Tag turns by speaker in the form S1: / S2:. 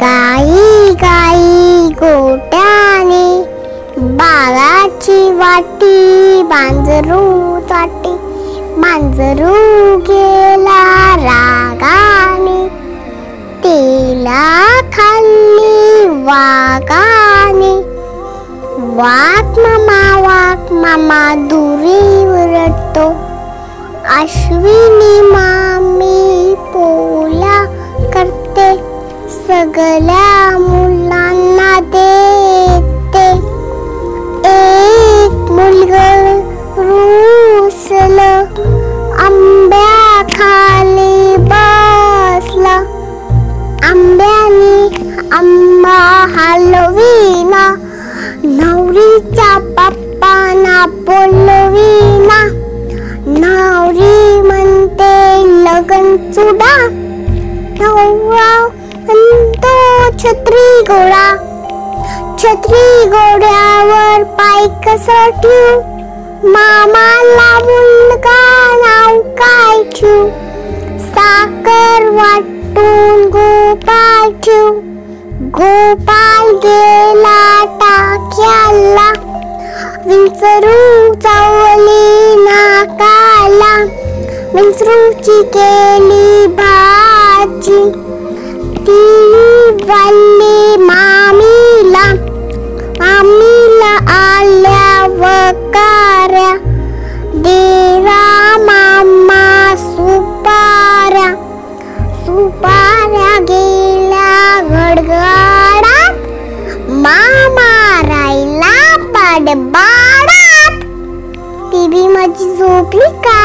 S1: गाई गाई गोट्याने बाळाची वाटी मांजरू चाटी मांजरू गेला रागाने तेला खाल्ली वागाने वाक मामा वाक मामा दुरी रडतो अश्विनी मा सगळ्या मुलांना देते एक मुलग रुसल आंब्या खाली बसला आंब्याने आंबा हलवीना नवरीच्या पप्पाना बोलवीना छत्री घोडा. छत्री घोड्यावर पाय कसं ठेवू. मामाला मुलगा नाव काय ठेवू. साखर वाटून गोपाल ठेवू. गोपाल गेला टाक्याला. विंचरू चावली नाकाला. विंचरूची केली वकाऱ्या देरा मामा सुपारा सुपाऱ्या गेला गडगडात मामा राहिला पडबाडात. ती बी माझी झोपली का?